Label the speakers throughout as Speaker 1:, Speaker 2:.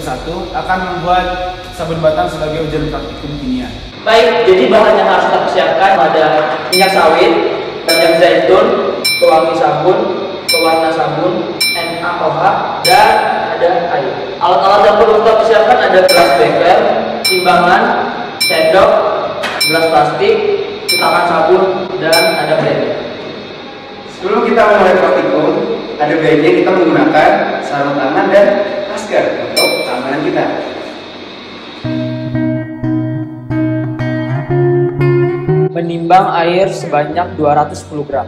Speaker 1: persatu akan membuat sabun batang sebagai ujian praktikum kimia.
Speaker 2: Baik, jadi bahan yang harus kita persiapkan ada minyak sawit, minyak zaitun, pewangi sabun, pewarna sabun, NaOH, dan ada air. Alat-alat yang perlu kita persiapkan ada gelas beker, timbangan, sendok, gelas plastik, cetakan sabun, dan ada blender.
Speaker 1: Sebelum kita memulai praktikum, ada baiknya kita menggunakan sarung tangan dan masker untuk keamanan kita.
Speaker 2: Menimbang air sebanyak 210 gram.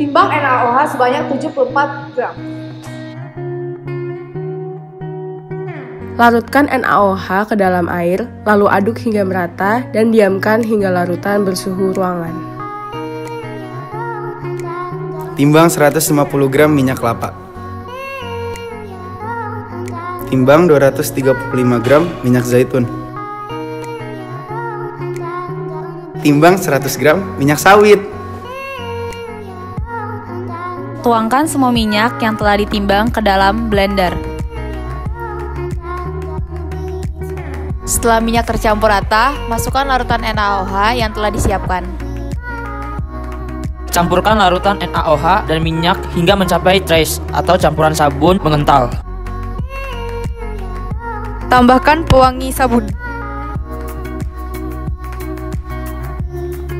Speaker 3: Timbang NaOH sebanyak 74 gram.
Speaker 4: Larutkan NaOH ke dalam air, lalu aduk hingga merata dan diamkan hingga larutan bersuhu ruangan.
Speaker 5: Timbang 150 gram minyak kelapa. Timbang 235 gram minyak zaitun. Timbang 100 gram minyak sawit.
Speaker 6: Tuangkan semua minyak yang telah ditimbang ke dalam blender. Setelah minyak tercampur rata, masukkan larutan NaOH yang telah disiapkan.
Speaker 2: Campurkan larutan NaOH dan minyak hingga mencapai trace atau campuran sabun mengental.
Speaker 6: Tambahkan pewangi sabun.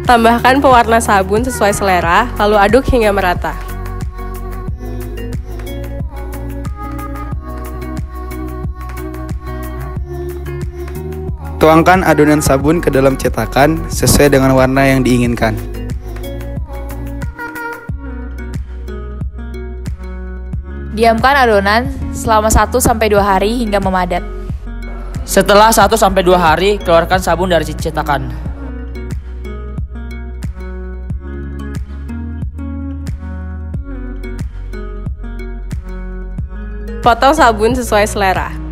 Speaker 4: Tambahkan pewarna sabun sesuai selera, lalu aduk hingga merata.
Speaker 5: Tuangkan adonan sabun ke dalam cetakan sesuai dengan warna yang diinginkan.
Speaker 6: Diamkan adonan selama 1-2 hari hingga memadat.
Speaker 2: Setelah 1-2 hari, keluarkan sabun dari cetakan.
Speaker 4: Potong sabun sesuai selera.